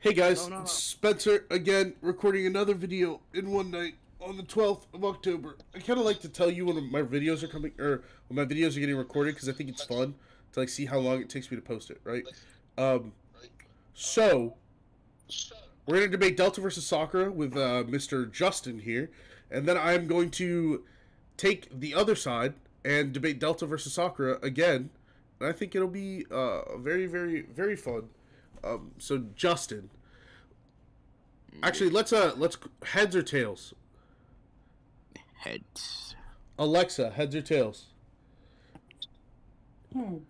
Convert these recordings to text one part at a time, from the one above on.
Hey guys, No, no, no. it's Spencer again, recording another video in one night on the 12th of October. I kind of like to tell you when my videos are coming, or when my videos are getting recorded, because I think it's fun to like see how long it takes me to post it, right? Um, so we're gonna debate Delta versus Sakura with uh, Mr. Justin here, and then I'm going to take the other side and debate Delta versus Sakura again. And I think it'll be uh, very, very, very fun. Um, so Justin, actually, let's uh, let's heads or tails. Heads. Alexa, heads or tails. Heads.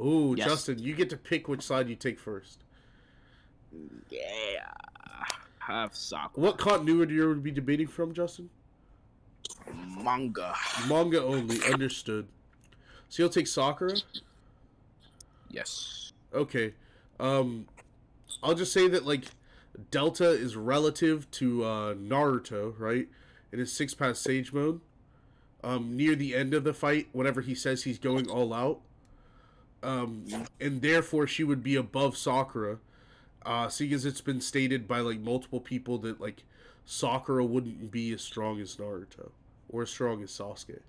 Ooh, Yes. Justin, you get to pick which side you take first. Yeah. Have soccer. What continuity are we be debating from, Justin? Manga. Manga only, understood. So you'll take Sakura? Yes. Okay. Um, I'll just say that like Delta is relative to uh, Naruto, right? In his Six Paths Sage mode. Um, near the end of the fight, whenever he says he's going all out, um, and therefore she would be above Sakura, uh, seeing as it's been stated by like multiple people that like Sakura wouldn't be as strong as Naruto or as strong as Sasuke.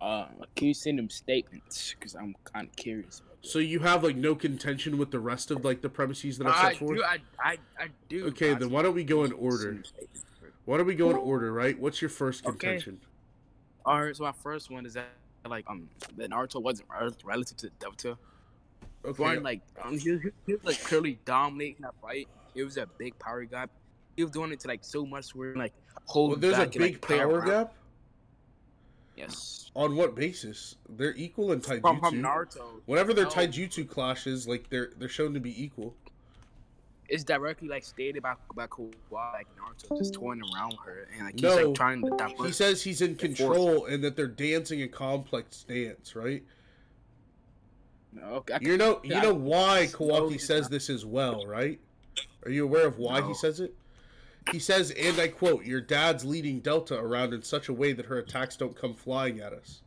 Uh, can you send them statements? Because I'm kind of curious. So you have like no contention with the rest of like the premises that I I set forth. do. I, I, I do. Okay, I then why don't we go in order? send them statements. Why don't we go in order, right? What's your first Okay. contention? All right. So my first one is that like um that Naruto wasn't relative to Delta. Okay. One like um he, he, he was like clearly dominating that fight. It was a big power gap. He was doing it to like so much where like hold well, there's a back and, like, big play power around. gap. Yes. On what basis? They're equal in From, from taijutsu. Naruto, Whenever their No. taijutsu clashes, like they're they're shown to be equal. it's directly like stated by by Kawaki, like Naruto just toying around her and like he's No. like trying to divert. He says he's in the force. control and that they're dancing a complex dance, right? okay, You know, you know why No, Kawaki it's says not. this as well, right? Are you aware of why he says it? He says, and I quote, "Your dad's leading Delta around in such a way that her attacks don't come flying at us,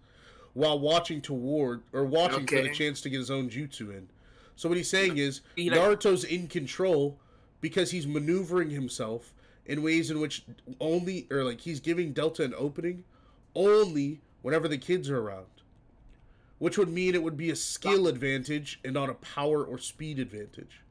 while watching toward or watching for the chance to get his own jutsu in." So what he's saying is Naruto's in control because he's maneuvering himself in ways in which only or like he's giving Delta an opening only whenever the kids are around. Which would mean it would be a skill advantage and not a power or speed advantage.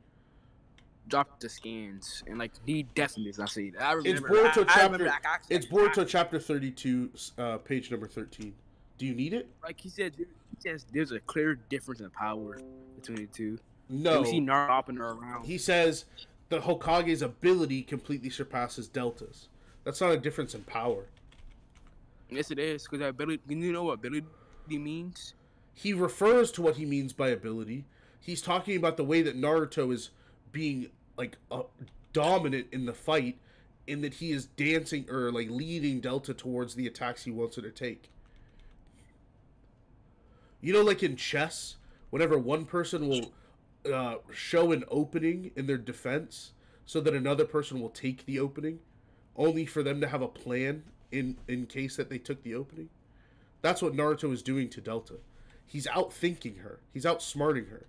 Dropped the scans and like he definitely does not say that. I It's remember. Boruto I, I chapter. actually, it's Boruto chapter thirty-two, uh, page number thirteen. Do you need it? Like he said, he says there's a clear difference in power between the two. No. we see Naruto hopping her around. He says the Hokage's ability completely surpasses Delta's. That's not a difference in power. yes, it is because ability. You know what ability means? He refers to what he means by ability. He's talking about the way that Naruto is being like uh, dominant in the fight, in that he is dancing or like leading Delta towards the attacks he wants her to take. You know, like in chess, whenever one person will uh, show an opening in their defense, so that another person will take the opening, only for them to have a plan in in case that they took the opening. That's what Naruto is doing to Delta. He's outthinking her. He's outsmarting her.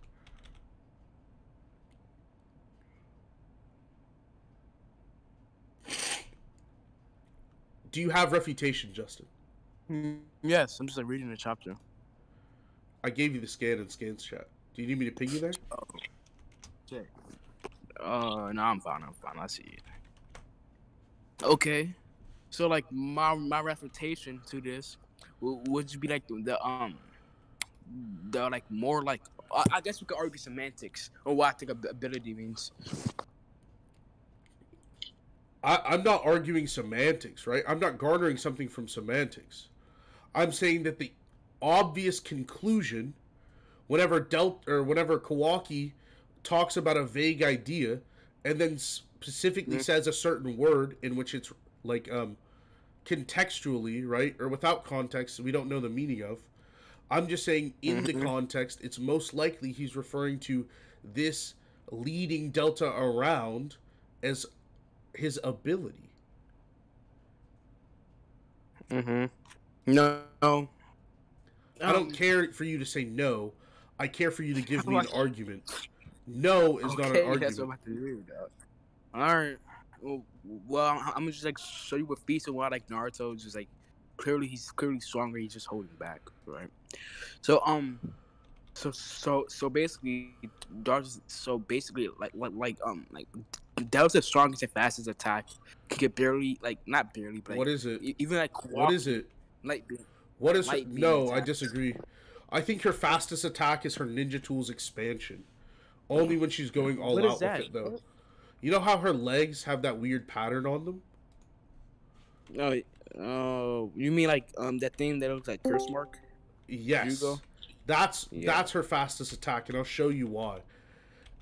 Do you have refutation, Justin? Yes, I'm just like reading the chapter. I gave you the scan and scans chat. Do you need me to ping you there? Okay. Uh, no, I'm fine. I'm fine. I see it. Okay, so like my my refutation to this would, would be like the, the um the like more like I, I guess we could argue semantics or what I think ab- ability means. I, I'm not arguing semantics, right? I'm not garnering something from semantics. I'm saying that the obvious conclusion, whenever Delt or whenever Kawaki talks about a vague idea, and then specifically Mhm. says a certain word in which it's like um contextually, right, or without context, we don't know the meaning of. I'm just saying in the Mhm. context, it's most likely he's referring to this leading Delta around as his ability. Mm-hmm. No. no. I don't care for you to say no. I care for you to give me an argument. No is not an argument. that's what I'm about to do, dog. All right. Well, well, I'm, I'm gonna just like show you with feats and why like Naruto is just like clearly he's clearly stronger. He's just holding back, right? So um, so so so basically, Naruto's so basically like like like um like Delta's strongest and fastest attack he could barely like not barely but like, what is it? even like What is it? like What is her? Light beam No, I disagree. I think her fastest attack is her Ninja Tools expansion. Only when she's going all What out with it, though. You know how her legs have that weird pattern on them? oh oh you mean like um that thing that looks like curse mark Yes. Hugo? That's Yeah. that's her fastest attack, and I'll show you why.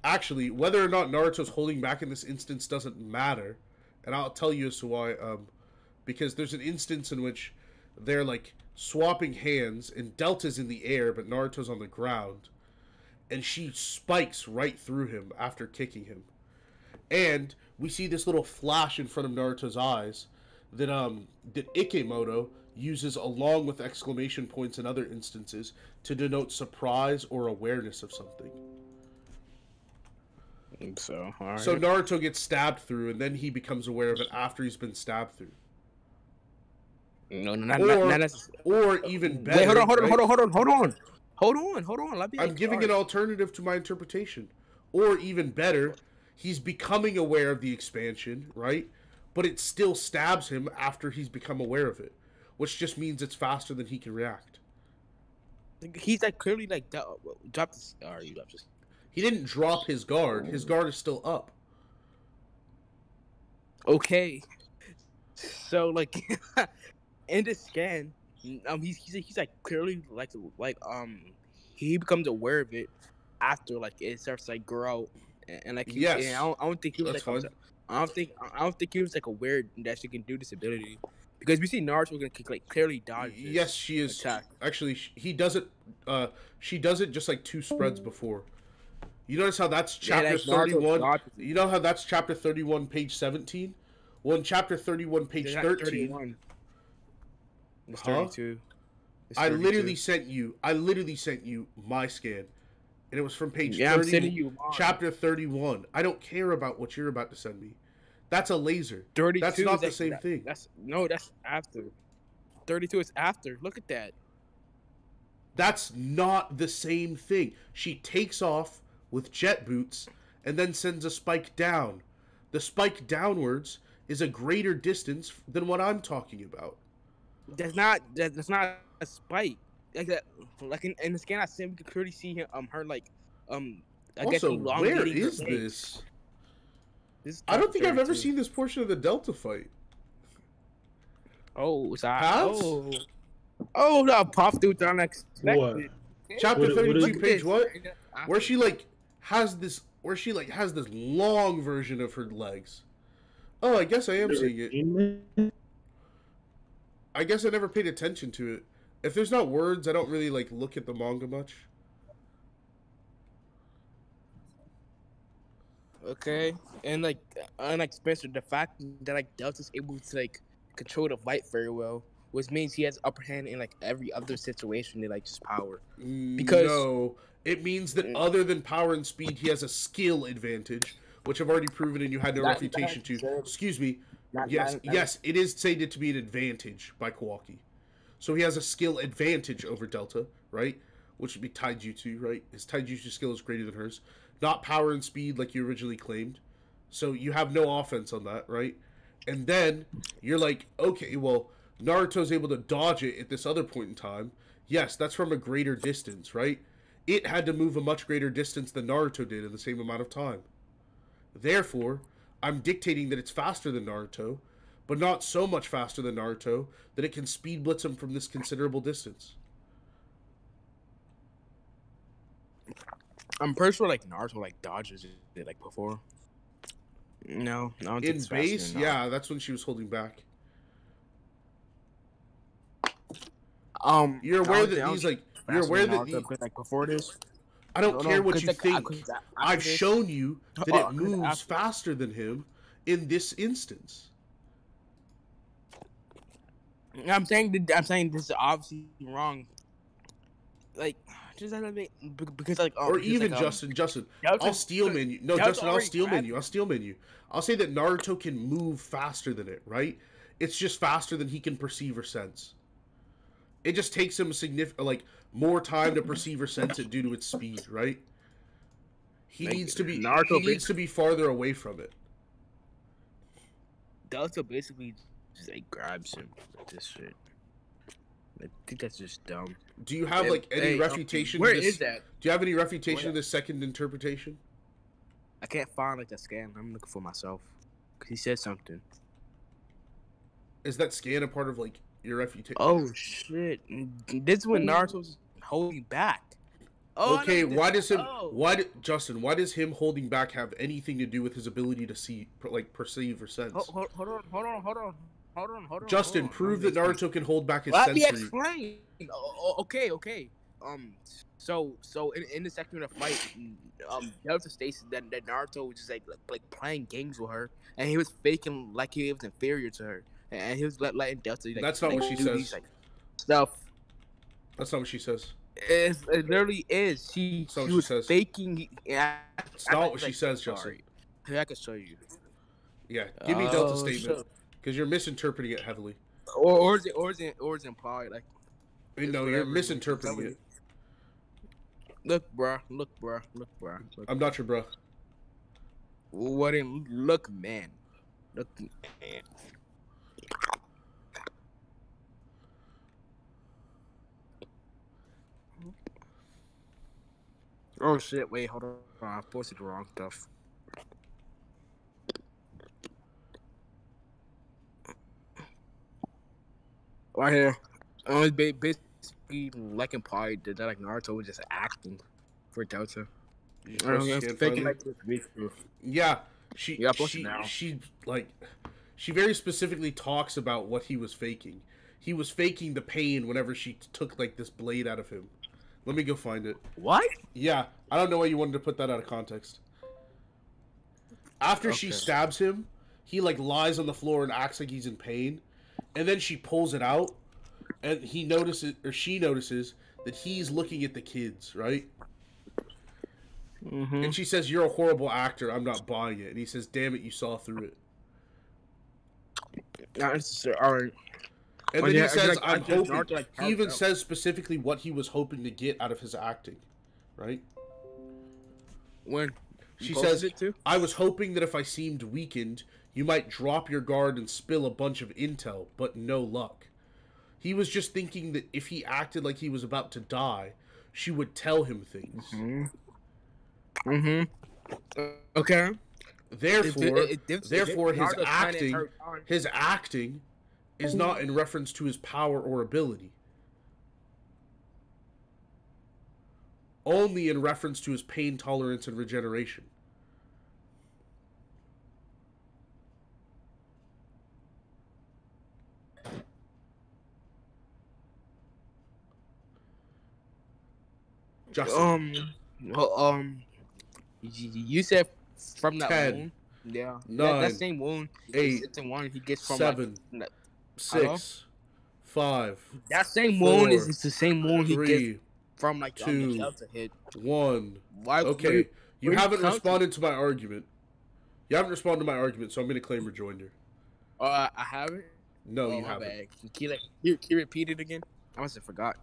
Actually, whether or not Naruto's holding back in this instance doesn't matter, and I'll tell you as to why. Um, because there's an instance in which they're like swapping hands, and Delta's in the air, but Naruto's on the ground, and she spikes right through him after kicking him, and we see this little flash in front of Naruto's eyes that um that Ikemoto uses along with exclamation points in other instances to denote surprise or awareness of something. So right. So Naruto gets stabbed through and then he becomes aware of it after he's been stabbed through. No, no, not, Or- not, not. Or even better. Wait, hold on, hold on, right? hold on, hold on, hold on, hold on, hold on. Let me. I'm giving an alternative to my interpretation. Or even better, he's becoming aware of the expansion, right? But it still stabs him after he's become aware of it, which just means it's faster than he can react. He's like clearly like do- uh, drop this. Right, you drop this. He didn't drop his guard. His guard is still up. Okay. So like, in the scan, um, he's he's, he's like clearly like like um, he becomes aware of it after like it starts like grow, and, and like he, Yes. and I, don't, I don't think he was That's like fine. I don't think I don't think he was like aware that she can do this ability because we see Naruto gonna kick, like clearly dodge. Yes, she is. attack. Actually, sh- he does it. Uh, she does it just like two spreads before. You notice how that's chapter Naruto thirty-one. dodges. You know how that's chapter thirty-one, page seventeen. Well, in chapter thirty-one, page They're thirteen, 31. It's Huh? 32. It's I literally sent you. I literally sent you my scan, and it was from page Yeah, I'm thirty, sending you mine. chapter thirty-one. I don't care about what you're about to send me. That's a laser. 32 That's not the same that- thing. That's no, that's after. 32 is after. Look at that. That's not the same thing. She takes off with jet boots and then sends a spike down. The spike downwards is a greater distance than what I'm talking about. That's not that's not a spike. Like that like in, in the scan I sent we could clearly see him um her like um I guess also, where elongating is this? This is I don't think I've ever seen this portion of the Delta fight. Oh, it's Pals? oh. Oh, no, pop through the unexpected. What? Chapter What- what is- 32, Look page this. what? Where she like has this where she like has this long version of her legs. Oh, I guess I am seeing it. I guess I never paid attention to it. If there's not words, I don't really like look at the manga much. Okay, and like, and like Spencer, the fact that like Delta's able to like control the fight very well, which means he has upper hand in like every other situation than like just power. Mm, because- no, it means that Mm. other than power and speed, he has a skill advantage, which I've already proven, and you had no Not- refutation to. Excuse me. Not- yes, not- yes, it is stated to be an advantage by Kawaki. So he has a skill advantage over Delta, right? Which would be Taijutsu, right? His Taijutsu skill is greater than hers. Not power and speed like you originally claimed. So you have no offense on that, right? And then you're like, okay, well, Naruto's able to dodge it at this other point in time. Yes, that's from a greater distance, right? It had to move a much greater distance than Naruto did in the same amount of time. Therefore, I'm dictating that it's faster than Naruto, but not so much faster than Naruto that it can speed blitz him from this considerable distance. I'm pretty sure like Naruto like dodges it like before. No, I In base, yeah, that's when she was holding back. Um, You're aware that these like you're aware that than the, like before this. I don't No, care no, what 'cause, you like, I- think. 'cause after I've this- shown you that Oh, it 'cause moves after- faster than him in this instance. I'm saying that I'm saying this is obviously wrong. Like, just doesn't make because like um, or because, even like, um, Justin, Justin, Delta- I'll steelman you. No, Delta Justin, I'll steal grabbed menu. I'll steelman you. I'll say that Naruto can move faster than it, right? It's just faster than he can perceive or sense. It just takes him a significant, like more time to perceive or sense it due to its speed, right? He Like, needs to be. Naruto he needs to be farther away from it. Delta basically just like grabs him with this shit. I think that's just dumb. Do you have like any hey, refutation? Where this, is that? Do you have any refutation of the second interpretation? I can't find like the scan. I'm looking for myself. 'Cause he said something. Is that scan a part of like your refutation? Oh shit! This is when Naruto's holding back. Oh, okay, why does him? oh. Why Justin? Why does him holding back have anything to do with his ability to see, like perceive or sense? Hold, hold, hold on, hold on, hold on, hold on, hold on. Justin, hold on. prove that. Naruto can hold back his Let me sensory. explain. Oh, oh, okay, okay. Um, so so in, in the second of the fight, um, Delta states that, that Naruto was just like, like like playing games with her, and he was faking like he was inferior to her, and he was let, letting Delta. Like, That's not like, what she says. These, like, stuff. That's not what she says. It, it literally is. She, That's not what she she was says. faking. Yeah, It's not what she says, Justin. sorry. Here, I can show you. Yeah, give me Delta's Oh, statement because you're misinterpreting it heavily. Or, or is it, or is it, or is it implied? Like, eh, I mean, no, you're misinterpreting it. look, bruh, look, bruh, look, bruh. Look. I'm not your bro. What in look, man, look, man. Oh shit! Wait, hold on. I posted the wrong stuff. Right here. Uh, it's basically like implied that like Naruto was just acting for Delta. You I don't know, faking like this. Yeah, she Yeah, she now. she like she very specifically talks about what he was faking. He was faking the pain whenever she took like this blade out of him. Let me go find it. What? Yeah, I don't know why you wanted to put that out of context. After she stabs him, he like lies on the floor and acts like he's in pain, and then she pulls it out, and he notices or she notices that he's looking at the kids, right? Mm-hmm. And she says, "You're a horrible actor. I'm not buying it." And he says, "Damn it, you saw through it." Not necessarily. All right. And Oh, then yeah, he says, like, I "I'm hoping." Naruto, like, He even out. says specifically what he was hoping to get out of his acting, right? When She says, it too. I was hoping that if I seemed weakened, you might drop your guard and spill a bunch of intel, but no luck. He was just thinking that if he acted like he was about to die, she would tell him things. Mm-hmm. Mm-hmm. Okay. Therefore, It- it- it- it- therefore his Naruto's acting, his acting is not in reference to his power or ability. Only in reference to his pain tolerance and regeneration. Justin, Um. Well, um. y- y- You said from that Ten, wound. Yeah. that, nine, that same wound. eight, It's one he gets from seven, Like, six, five, that same wound is the same wound he gets from like two, the hit. one. Why? Okay, you where haven't counting? responded to my argument. You haven't responded to my argument, so I'm going to claim rejoinder. Uh, I haven't. No, oh, you haven't. bad. Can you, like, can you repeat it again? I must have forgot.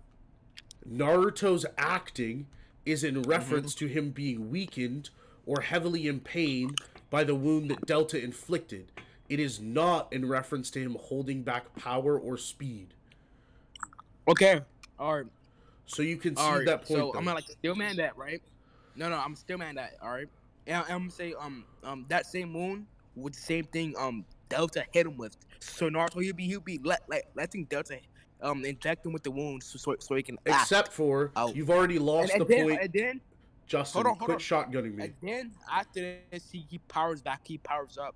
Naruto's acting is in Mm-hmm. reference to him being weakened or heavily in pain by the wound that Delta inflicted. It is not in reference to him holding back power or speed. Okay. All right. So you can see right. that point. so then. I'm gonna like steelman that, right? No, no, I'm steelman that. All right. And I'm gonna say um um that same wound with the same thing um Delta hit him with. So Naruto he'll be he'll be let like letting Delta um inject him with the wound so so, so he can act. Except for Out. you've already lost and, and the then, point. and then Justin, hold on, hold quit on. shotgunning me. then after this he, he powers back he powers up.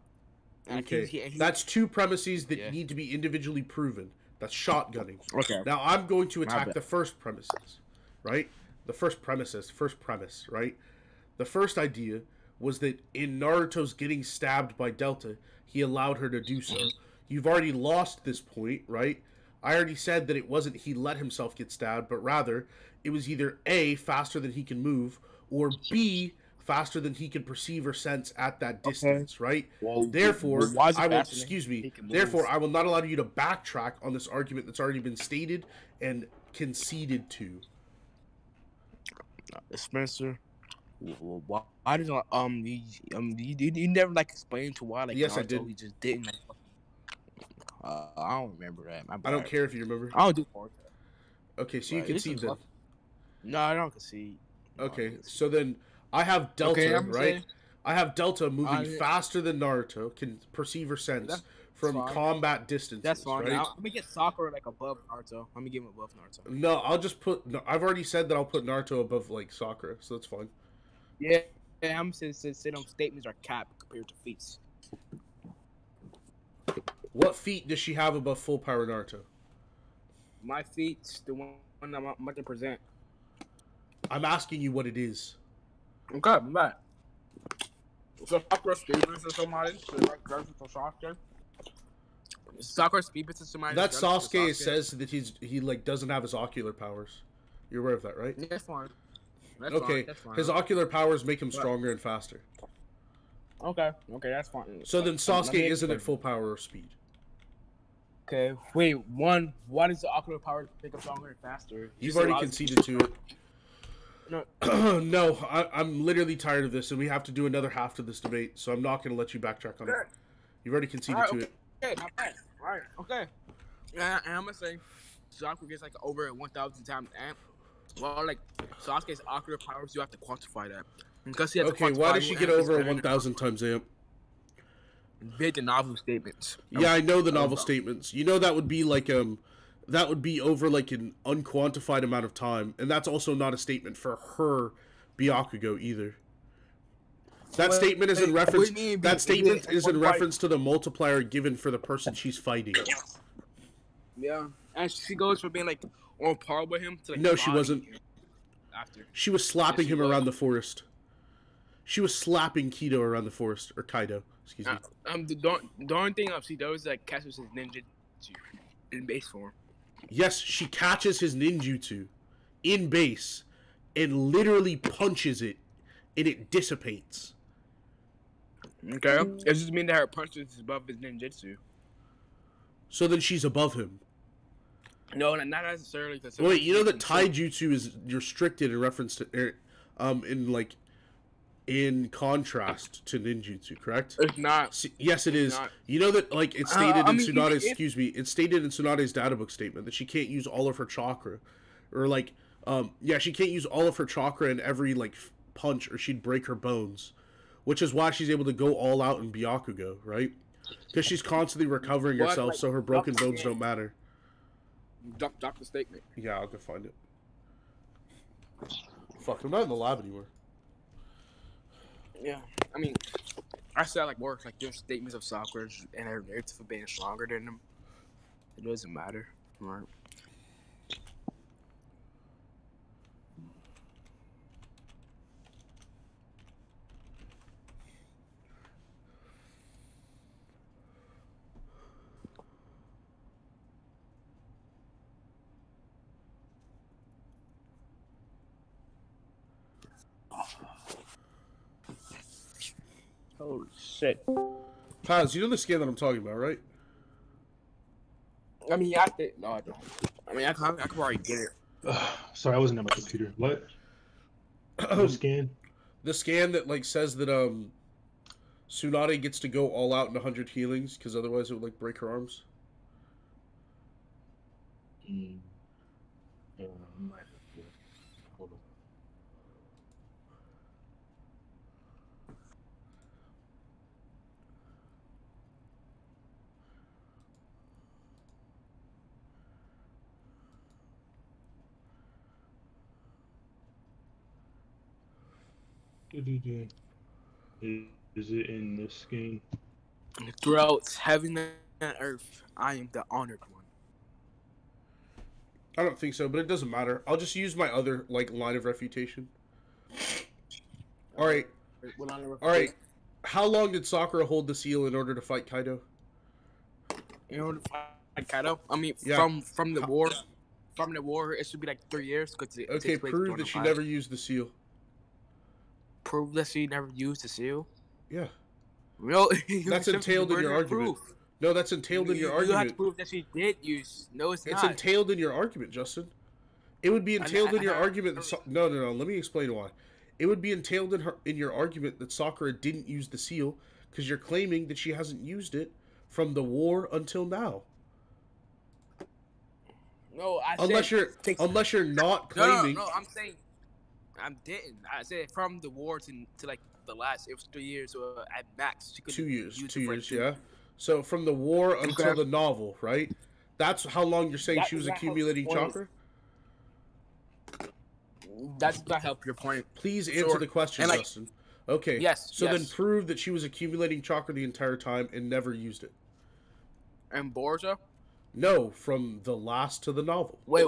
Okay, he- he- that's two premises that Yeah. need to be individually proven. That's shotgunning. okay. Now I'm going to attack the first premises, right? The first premises, first premise, right? The first idea was that in Naruto's getting stabbed by Delta, he allowed her to do so. You've already lost this point, right? I already said that it wasn't he let himself get stabbed, but rather it was either A, faster than he can move, or B, faster than he can perceive or sense at that distance, right? Well, Therefore, why is it I will excuse me. Therefore, I will not allow you to backtrack on this argument that's already been stated and conceded to. Spencer, wh- wh- why, why did I- um you, um you, you, you never like explained to why like Yes, I did. He just didn't. Like, uh, I don't remember that. My I don't care if you remember. I don't do Naruto. Okay, so you Right, this concede then. No, I don't concede. Okay, so then I have Delta, Okay, right? saying- I have Delta moving I- faster than Naruto, can perceive or sense That's from fine. combat distance. That's fine. Right? I'm gonna get Sakura like above Naruto. Let me give him above Naruto. No, I'll just put. No, I've already said that I'll put Naruto above like Sakura, so that's fine. Yeah, yeah. I'm saying them statements are cap compared to feats. What feat does she have above full power Naruto? My feats, the one I'm, I'm about to present. I'm asking you what it is. Okay, I'm back. So Sakura speeds to somebody. So like goes. Sakura speeds to somebody. That to Sasuke says that he's he like doesn't have his ocular powers. You're aware of that, right? That's fine. That's Okay, Fine. That's fine. his ocular powers make him stronger and faster. okay. Okay, that's fine. So then Sasuke isn't at full power or speed. Okay, wait. One, what is the ocular power to make him stronger and faster? You've already conceded to it. No. no, I, I'm literally tired of this, and we have to do another half to this debate. So I'm not going to let you backtrack on it. You've already conceded Alright, to okay. it. Okay, not bad. All right. Okay. And, and I'm gonna say Sakura gets like over 1,000 times amp. Well, like Sasuke's ocular powers, you have to quantify that. Because he has Okay, why does she get over a better than 1,000 times amp? Big the novel statements. Yeah, I know the novel statements. You know that would be like um, that would be over like an unquantified amount of time, and that's also not a statement for her Byakugo either. That Well, statement is in reference. mean, That statement is in reference to the multiplier given for the person she's fighting. Yeah. And she goes from being like on par with him to like No, she wasn't. After. She was slapping Yes, she him was. around the forest. She was slapping Kido around the forest, or Kaido, excuse me. Uh, um, the, the only thing she does is like catches his ninja in base form. Yes, she catches his ninjutsu in base and literally punches it, and it dissipates. Okay. It just mean that her punches is above his ninjutsu. So then she's above him. No, not not necessarily. Cause Wait, you know that taijutsu is restricted in reference to, er, um, in like, in contrast to ninjutsu, correct? It's not. Yes, it is. not. You know that, like, it's Uh, stated I in mean, even Tsunade's. Excuse me. It's stated in Tsunade's data book statement that she can't use all of her chakra, or like, um, yeah, she can't use all of her chakra in every like punch, or she'd break her bones, which is why she's able to go all out in Byakugo, right? Because she's constantly recovering But, herself, like, so her broken bones don't matter. Drop, drop the statement. Yeah, I'll go find it. Fuck, I'm not in the lab anymore. Yeah. I mean, I said like work like there's statements of Sakura and her narrative for being stronger than them. It doesn't matter. Right. Holy shit. Paz, you know the scan that I'm talking about, right? I mean, I think no, I don't. I mean, I can, I can probably get it. Sorry, I wasn't at my computer. What? Um, What scan? the scan that like says that um Tsunade gets to go all out in 100 healings because otherwise it would like break her arms. Mm. Uh, Is is it in this game? Throughout heaven and earth, I am the honored one. I don't think so, but it doesn't matter. I'll just use my other like line of refutation. All right, What honor all right. How long did Sakura hold the seal in order to fight Kaido? In order to fight Kaido. I mean, Yeah. from from the war, from the war, it should be like three years. Cause it, it Okay, takes place prove that she fight. never used the seal. Prove that she never used the seal. Yeah. Real. That's entailed in your argument. No, that's entailed in you, your you have to argument. prove that she did use. No, it's, It's not. entailed in your argument, Justin. It would be I- entailed in your I- argument. That so- no, no, no. Let me explain why. It would be entailed in her in your argument that Sakura didn't use the seal because you're claiming that she hasn't used it from the war until now. no, I Unless you're unless you're not No, no, claiming no, I'm saying I didn't. I said from the war to, to like the last. It was three years or at max. She could two years, two years, two- yeah. So from the war until Okay. the novel, right? That's how long you're saying That she was does not help accumulating the point. chakra. That does not help your point. Please answer Sure. the question, like- Justin. Okay. Yes, So then prove that she was accumulating chakra the entire time and never used it. And Borgia. No, from the last to the novel. Wait,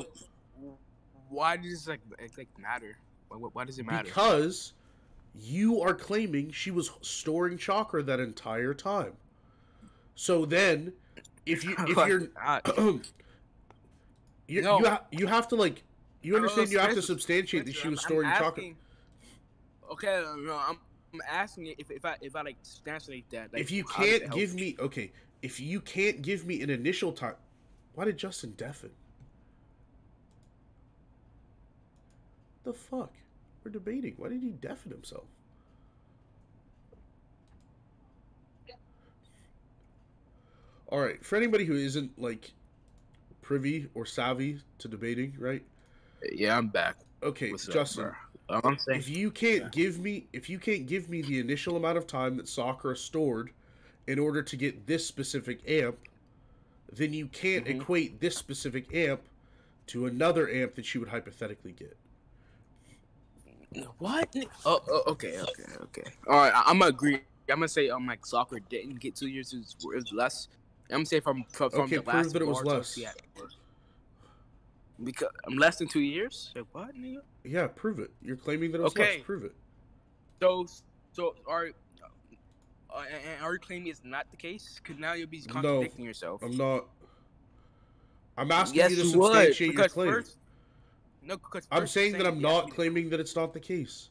why does this like it, like matter? Why, why- does it matter? Because you are claiming she was storing chakra that entire time. So then, if you if you're you No. you, ha- you have to like you understand you have to substantiate that she was storing chakra. Okay, no, I'm I'm asking if if I if I like substantiate that. Like, if you how does it can't give me okay, if you can't give me an initial time, why did Justin deafen? The fuck? We're debating. Why did he deafen himself? All right, for anybody who isn't like privy or savvy to debating, right? Yeah, I'm back. Okay, What's Justin, up. I'm saying if you can't Yeah. give me if you can't give me the initial amount of time that Sakura stored in order to get this specific amp, then you can't Mhm. equate this specific amp to another amp that she would hypothetically get. What? Oh, oh, okay, okay, okay. All right, I, I'm gonna agree. I'm gonna say um like Sakura didn't get two years. It was, it was less. I'm gonna say from from, from Okay, the prove last that it was less. she had four. Because I'm less than two years. Like what, nigga? Yeah, prove it. You're claiming that it was Okay. less. Prove it. So so are uh, and and are you claiming it's not the case? Because now you'll be No, contradicting yourself. I'm not. I'm asking yes, you to you would. substantiate your Because claim. first, no, because I'm saying that I'm not asked me to- claiming that it's not the case.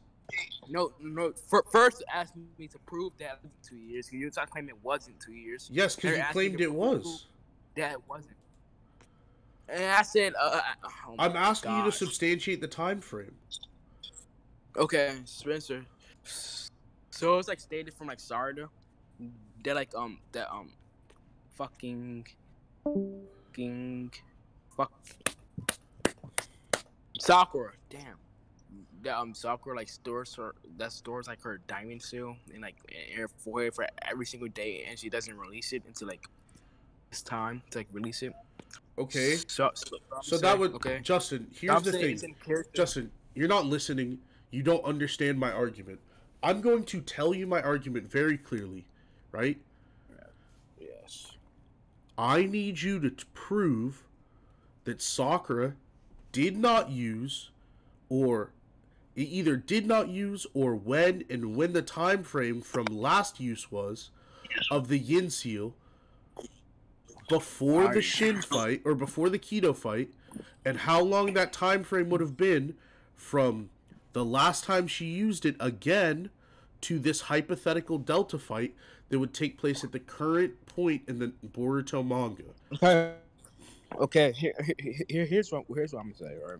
No, no. fir- First, you asked me to prove that it wasn't two years. You're trying to claim it wasn't two years. Yes, because you claimed it was. That it wasn't. And I said, uh, uh, oh I'm asking you to substantiate the time frame. Okay, Spencer. So it's like stated from like Sarada. They're like um that um fucking fucking fuck Sakura. Damn. That um Sakura like stores her that stores like her diamond seal and like her forehead for every single day and she doesn't release it until like it's time to like release it. Okay. So so, So that would okay. Justin. Here's the thing, it's in character. Justin. You're not listening. You don't understand my argument. I'm going to tell you my argument very clearly, right? yes. I need you to t- prove that Sakura did not use, or it either did not use, or when and when the time frame from last use was of the Yin seal before the Shin fight or before the Keto fight, and how long that time frame would have been from the last time she used it again to this hypothetical Delta fight that would take place at the current point in the Boruto manga. Okay. Okay. Here, here, here, here's what here's what I'm gonna say. Right.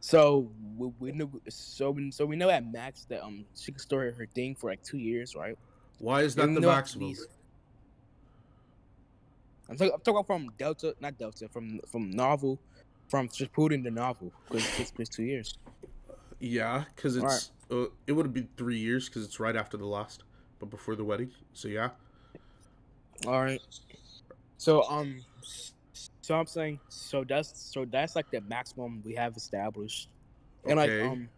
So we, we know so we, so we know at max that um she could store her thing for like two years, right? Why is that the maximum? I'm talking, I'm talking from Delta, not Delta, from from novel, from just putting the novel because it takes place two years. Yeah, because it's uh, it would have been three years because it's right after the last, but before the wedding. So yeah, All right. So um, so I'm saying so that's so that's like the maximum we have established, and Okay. like um,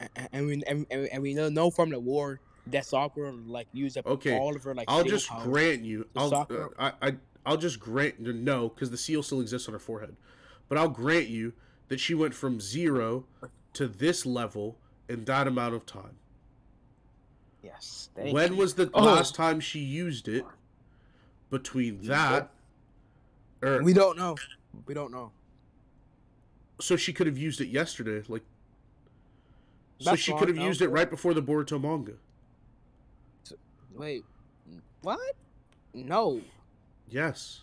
a- a- and we and, and and we know know from the war that Sakura like used up Okay, all of her like. I'll just power. grant you. The I'll uh, I, I I'll just grant no because the seal still exists on her forehead, but I'll grant you that she went from zero to this level in that amount of time. Yes. thank when you. was the Oh. last time she used it? Between that it? Or We don't know. We don't know. so she could have used it yesterday, like. So she could have used it right before the Boruto manga. Wait, what? No, Yes.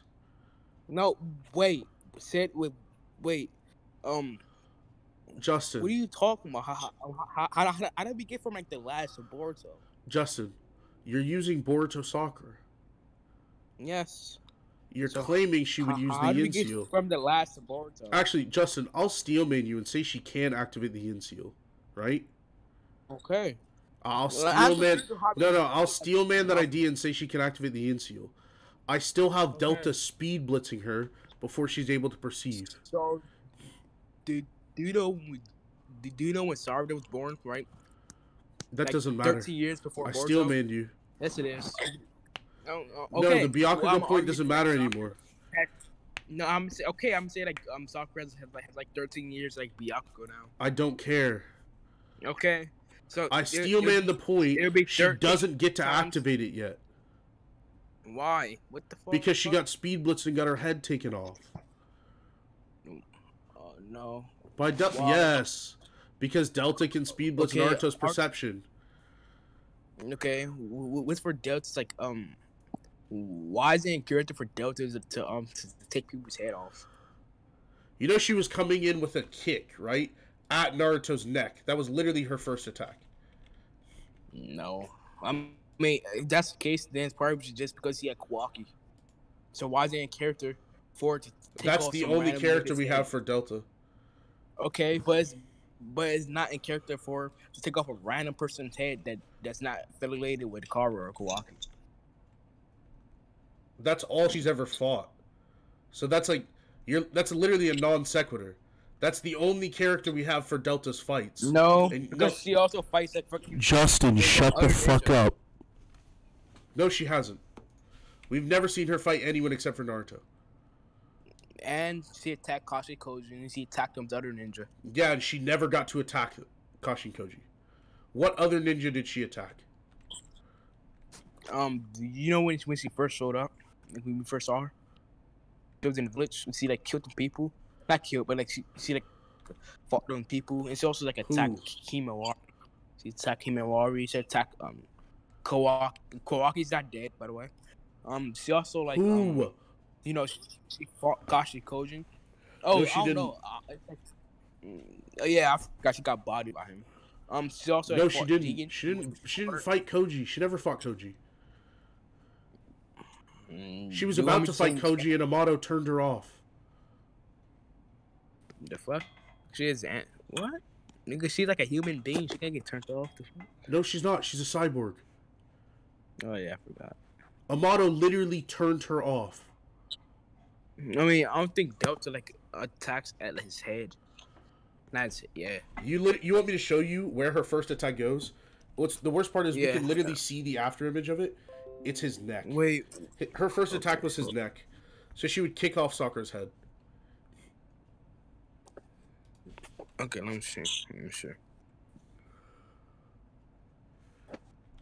no. Wait, said wait, wait. Um, Justin. what are you talking about? How how how, how, how, did we get from like the last of Boruto? Justin, you're using Boruto Sakura. Yes. You're So, claiming she would use the yin seal. from the last of Boruto? Actually, Justin, I'll steelman you and say she can activate the yin seal, right? okay. I'll steelman. No, no, I'll steelman that uh, idea and say she can activate the yin seal. I still have Okay. Delta speed blitzing her before she's able to perceive. So, do do you know when- do, do you know when Sarada was born? Right. That Like, doesn't matter. Thirteen years before I Boruto. steelman you. Yes, it is. Oh, oh, No, the Byakugo well, point doesn't matter anymore. No, I'm say, okay. I'm saying like um Sakura has like has like 13 years like Byakugo now. I don't care. Okay. So I steelman it- the point. it'll be She doesn't get to times- activate it yet Why? What the fuck? because she got speed blitzed and got her head taken off. Oh no. By Del- Why? yes, because Delta can speed blitz Okay, Naruto's perception. Okay. What's for Delta's like um? Why is it in character for Delta to, to um to, take people's head off? You know she was coming in with a kick, right? At Naruto's neck. That was literally her first attack. No. I'm, I mean, if that's the case, then it's probably just because he had Kawaki. So why is it in character for it to take That's the only character we head? have for Delta. Okay, but it's but it's not in character for to take off a random person's head that that's not affiliated with Kara or Kawaki. That's all she's ever fought. So that's like you're that's literally a non sequitur. That's the only character we have for Delta's fights. No, And- because no. she also fights like fucking. Justin, shut the fuck up. No, she hasn't. We've never seen her fight anyone except for Naruto. And she attacked Kashin Koji and she attacked him the other ninja. Yeah, and she never got to attack Kashin Koji. What other ninja did she attack? Um, do you know when when she first showed up, like when we first saw her, she was in the village. She like killed the people, not killed, but like she she like fought them people, and she also like attacked Himawari. She attacked Himawari. She attacked um Kawaki. Kawaki's not dead, by the way. Um, she also like um, you know she, she fought Kashin Koji. Oh, No, she I don't didn't. know. Uh, mm, oh, yeah, I forgot she got bodied by him. Um, she also no, she didn't. Negan. She didn't. She didn't fight Koji. She never fought Koji. Mm, She was you about to fight Koji, and Amado turned her off. The fuck? She is an what? Nigga, she's like a human being. She can't get turned off. The fuck? No, she's not. She's a cyborg. Oh yeah, I forgot. Amado literally turned her off. I mean, I don't think Delta like attacks at his head. His, yeah. You lit- you want me to show you where her first attack goes? What's the worst part is we can literally see the after image of it. It's his neck. Wait, Her first attack was his neck, so she would kick off Sakura's head. okay, let me see. Let me see.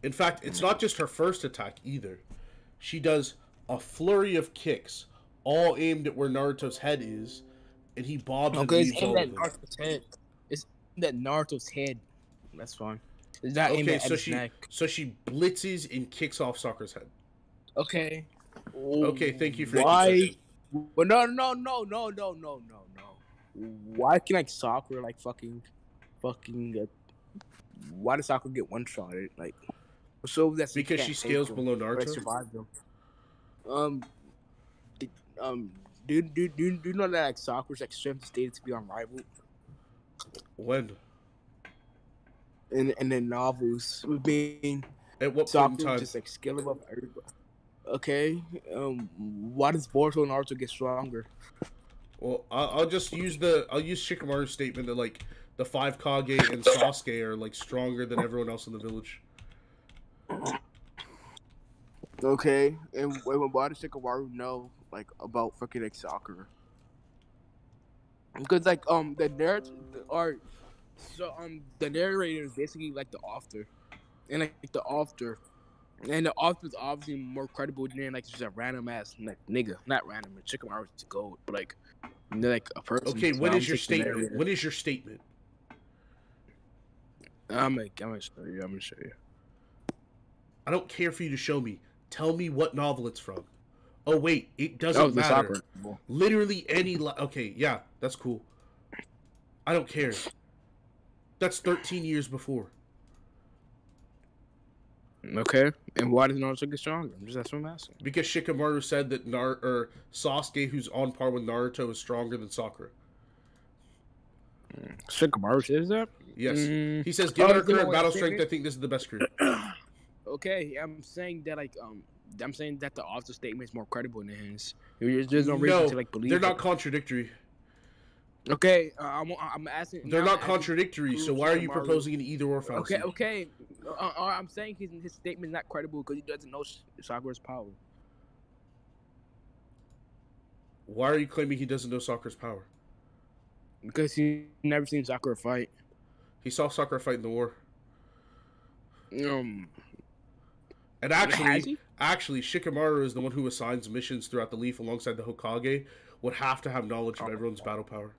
In fact, it's not just her first attack either. She does a flurry of kicks, all aimed at where Naruto's head is, and he bobs and Okay, it's weaves aimed all at of them. Naruto's head. It's aimed at Naruto's head. That's fine. It's okay, so she neck. so she blitzes and kicks off Sakura's head. Okay. Okay, thank you for why. But no, no, no, no, no, no, no, no. Why can like Sakura like fucking, fucking? Uh, why does Sakura get one shot? Like, so that's because she scales below Naruto. Um, did, um, do do do do you know that like Sakura's like strength stated to be unrivaled? When? In in the novels, being At what point in time? just like skill above everybody. Okay, um, why does Boruto and Naruto get stronger? Well, I'll, I'll just use the I'll use Shikamaru's statement that like the five Kage and Sasuke are like stronger than everyone else in the village. Okay, and when why does Shikamaru know like about fucking like Sakura? Because like um the narrative or so um the narrator is basically like the author, and like the author And the author is obviously more credible than like just a random ass like nigga, not random. Shikamaru is gold, but like like a person. Okay, what is your statement? What is your statement? I'm gonna, I'm gonna show you. I'm gonna show you. I don't care for you to show me. Tell me what novel it's from. Oh wait, it doesn't matter. Literally any. Li- okay, yeah, that's cool. I don't care. That's 13 years before. Okay, and why does Naruto get stronger? I'm just that's what I'm asking. Because Shikamaru said that Nar or Sasuke, who's on par with Naruto, is stronger than Sakura. Shikamaru says that. Yes. Mm, He says, given Oh, our current battle strength, I think this is the best group. okay, I'm saying that like um, I'm saying that the author statement is more credible than his. There's, no reason No, to like believe. They're it. not contradictory. Okay, uh, I'm, I'm asking. They're not I'm contradictory, so why are you proposing an either or fallacy? Okay, okay. Uh, uh, I'm saying his his statement is not credible because he doesn't know Sakura's power. Why are you claiming he doesn't know Sakura's power? Because he never seen Sakura fight. He saw Sakura fight in the war. Um, And actually, actually, Shikamaru is the one who assigns missions throughout the Leaf alongside the Hokage. Would have to have knowledge of Oh. everyone's battle power.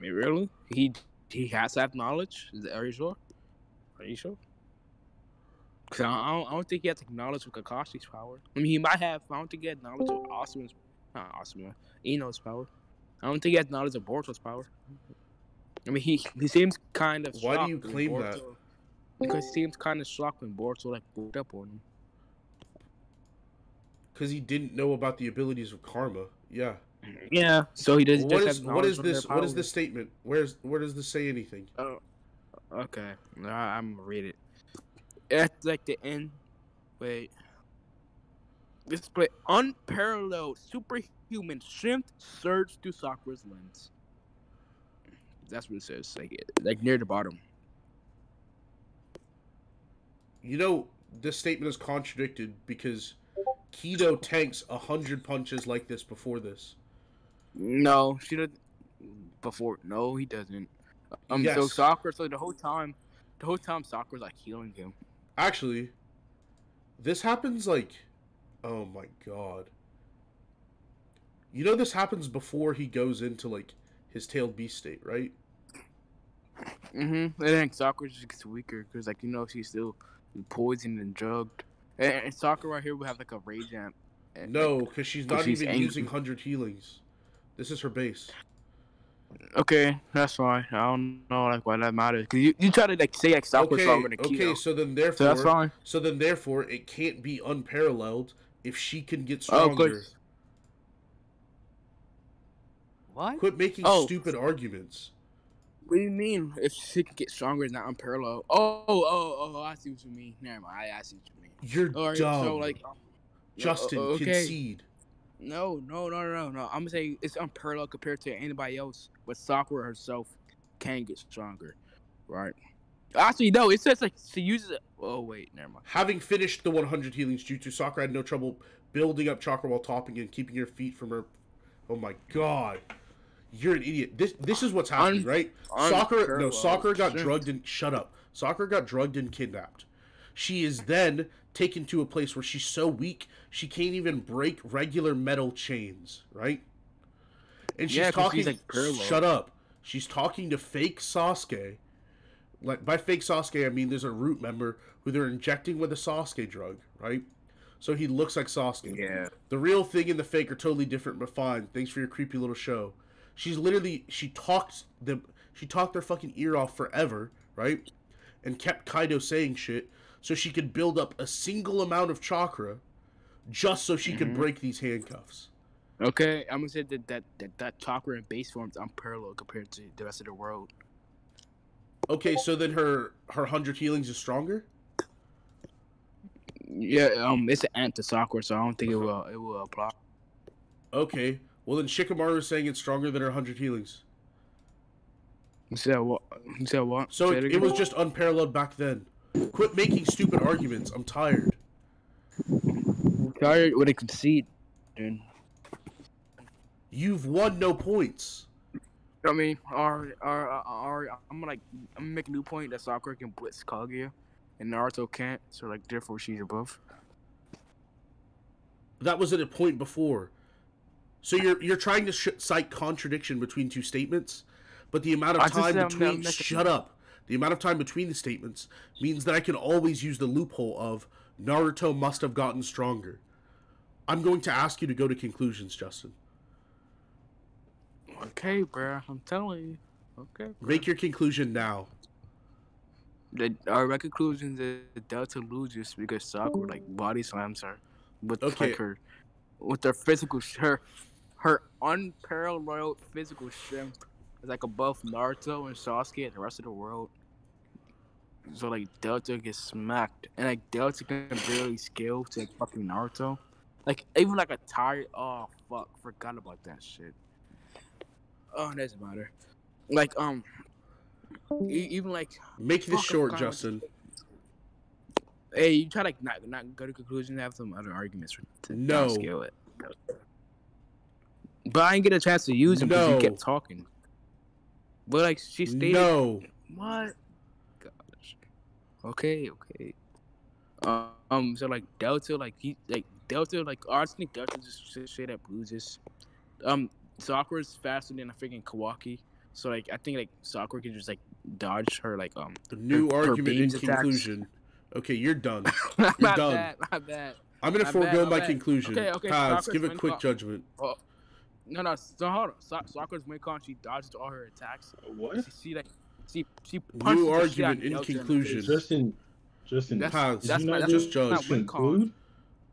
Wait, really? He he has to have knowledge. Is that, are you sure? Are you sure? Cause I I don't, I don't think he has knowledge of Kakashi's power. I mean, he might have. I don't think he has knowledge of Asuma's, not Asuma, Ino's power. I don't think he has knowledge of Boruto's power. I mean, he he seems kind of. Why do you claim that? Because he seems kind of shocked when Boruto like woke up on him. Because he didn't know about the abilities of karma. Yeah. Yeah. So he does. What just is have what knowledge is of their this? What is power. this statement? Where's where does this say anything? Oh, okay. I, I'm gonna read it. At like the end, wait. Display unparalleled superhuman strength surge through Sakura's lens. That's what it says. Like, like near the bottom. You know, this statement is contradicted because Kido tanks a hundred punches like this before this. No, she did. Before, no, he doesn't. Um, so Yes. Sakura. So the whole time, the whole time Sakura's like healing him. Actually, this happens like, oh my god. You know this happens before he goes into like his tailed beast state, right? Mm-hmm. And then Sakura just gets weaker because, like, you know, she's still poisoned and drugged. And, and Sakura right here will have like a rage amp. And, No, because she's not she's even angry. using hundred healings. This is her base. Okay, that's fine. I don't know like why that matters. Cause you, you try to like say like Sakura's Okay, stronger okay. Kido. So then, therefore, So that's fine. so then, therefore, it can't be unparalleled if she can get Oh, stronger. good. What? Quit making Oh. stupid arguments. What do you mean? If she can get stronger, it's not unparalleled. Oh, oh, oh! I see what you mean. Never mind. I, I see what you mean. You're All right, dumb. so like, uh, Justin, okay. concede. No, no, no, no, no. I'm gonna say it's unparalleled compared to anybody else, but Sakura herself can get stronger, right? Actually, no. It says like she uses it. Oh wait, never mind. Having finished the 100 healings, Jutsu Sakura had no trouble building up chakra while topping and keeping her feet from her. Oh my god. You're an idiot. This this is what's happening, Un- right? Sakura no, Sakura got drugged and shut up. Sakura got drugged and kidnapped. She is then taken to a place where she's so weak she can't even break regular metal chains, right? And she's Yeah, talking she's, like. Shut up. She's talking to fake Sasuke. Like by fake Sasuke I mean there's a root member who they're injecting with a Sasuke drug, right? So he looks like Sasuke. Yeah. The real thing and the fake are totally different, but fine. Thanks for your creepy little show. She's literally she talked the she talked their fucking ear off forever, right? And kept Kaido saying shit so she could build up a single amount of chakra just so she could Mhm. break these handcuffs. Okay, I'm gonna say that that that, that chakra in base form is unparalleled compared to the rest of the world. Okay, so then her her hundred healings is stronger? Yeah, um, it's an ant to Sakura, so I don't think it will it will apply. Okay. Well then Shikamaru is saying it's stronger than her hundred healings. You said what? You said what? So it, it was just unparalleled back then. Quit making stupid arguments. I'm tired. tired with a concede, dude. You've won no points. I mean, or or or I'm gonna like I'm gonna make a new point that Sakura can blitz Kaguya, and Naruto can't. So like, therefore, she's above. That was at a point before. So you're you're trying to sh- cite contradiction between two statements, but the amount of I time between shut up. The amount of time between the statements means that I can always use the loophole of Naruto must have gotten stronger. I'm going to ask you to go to conclusions, Justin. Okay, bruh. I'm telling you. Okay. bruh. Make your conclusion now. The our my conclusion is that Delta loses because Sakura like body slams her with Okay. like her with her physical her her unparalleled physical strength is like above Naruto and Sasuke and the rest of the world. So like Delta gets smacked and like Delta can barely scale to like, fucking Naruto. Like even like a tired oh fuck forgot about that shit. Oh it doesn't matter. Like um even like Make this short, Justin. Hey, you try to like not not go to conclusion, have some other arguments to No. scale it. But I didn't get a chance to use them because No. you kept talking. But like she stated, No. what? Gosh. Okay, okay. Um, so like Delta, like he, like Delta, like I just think Delta just straight up loses. Um, Sakura's faster than a freaking Kawaki, so like I think like Sakura can just like dodge her like um. The new her argument in beams attacks. conclusion. Okay, you're done. my done. bad, my bad. I'm gonna My forego bad, my my bad. conclusion. Okay, okay, Paz, Sakura's give a win quick call. judgment. No, no, so hold on. Sa- Sakura's win con, she dodges all her attacks. What? She, she like, she she punches New the shit out argument in conclusion. Justin, Justin, That's- Paz, that's my- not that's- just just my judge. win con. conclude?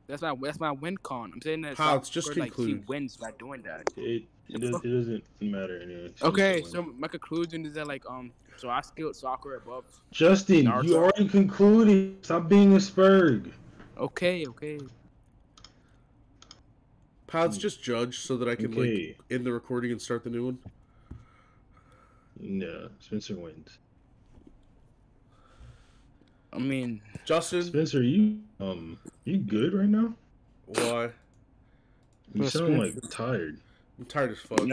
That's my that's my win con. I'm saying that Paz, just Sakura, like, she wins by doing that. It it, does, it doesn't matter anyway. She Okay, so my conclusion is that like um, so I skilled Sakura above. Justin, Naruto. you already concluded. Stop being a sperg. Okay, okay. Paz, just judge so that I can like end the recording and start the new one. No, Spencer wins. I mean, Justin, Spencer, you um, you good right now? why? You sound like tired. I'm tired as fuck.